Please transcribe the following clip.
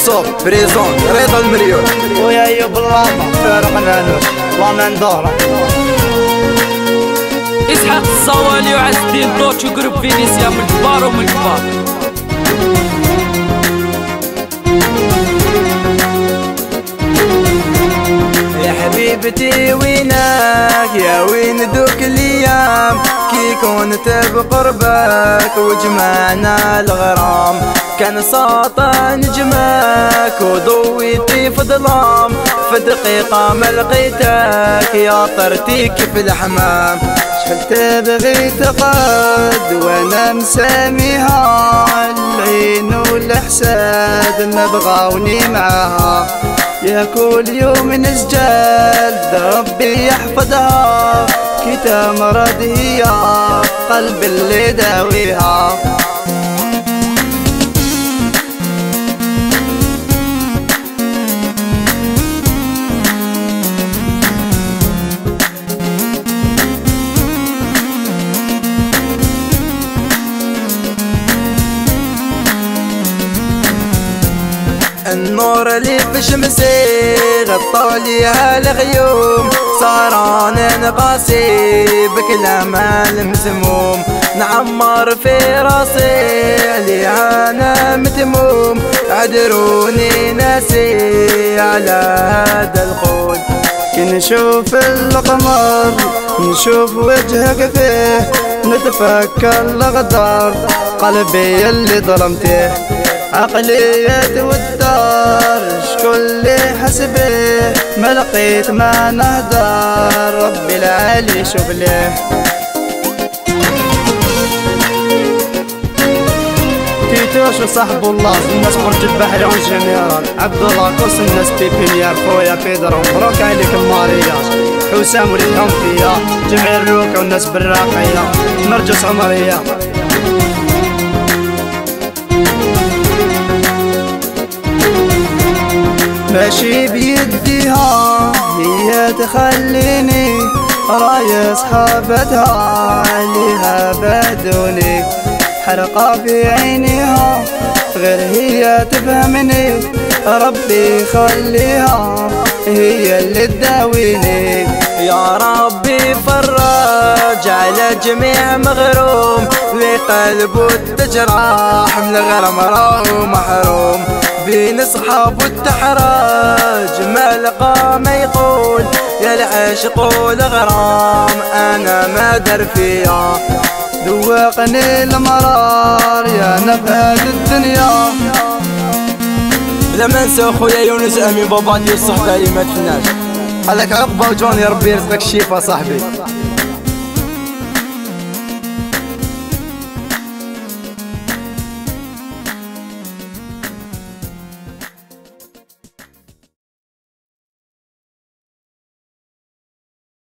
منصور بريزون رضا المليون. ويا أيوب اللامة فارق نانوش الله من دورة إسحاق الصوالي وعز الدين دوتش وجروب فينيسيا من الكبار ومن الكبار وينك يا وين ذوك الأيام؟ كي كنت بقربك وجمعنا الغرام. كان ساطع نجمك وضويتي في ظلام في دقيقة ما لقيتك يا طرتي في الحمام. شفت بغيت قد وأنا مساميها. العين والحساد ما بغاوني معاها يا كل يوم نسجل ربي يحفظها. تمرض هي قلب اللي داويها. النور اللي في شمسي غطى هالغيوم صار أنا قاسي بكلام المسموم نعمر في راسي اللي أنا متموم. عذروني ناسي على هذا الخون كي نشوف القمر نشوف وجهك فيه نتفكر الغدار قلبي اللي ظلمته. عقلية والدار شكون اللي حسبه؟ ما لقيت ما نهدر ربي العالي شوف ليه. تيتوش وصاحب الله الناس برج البحر جنرال عبد الله قوس الناس بيبينيار خويا بيدرو مبروك عليك المارياج حسام ولد فيا جميع الروكة والناس بالراقية. مرجس عمرية. ماشي بيديها هي تخليني راي صحابتها عليها بدوني حرقة في عينيها غير هي تفهمني ربي خليها هي اللي تداويني. يا ربي فرج على جميع مغروم لقلبه التجراح من غير مراه محروم. بين اصحاب التحراج ما لقى ما يقول يا العشق والغرام أنا ما در فيها ذوقني المرار يا نفهد الدنيا. لما ننسى خويا يونس امين بابا ديال الصحبه اللي ما تفناش هذاك عقبة وجوني ربي يرزقك الشيفه صاحبي.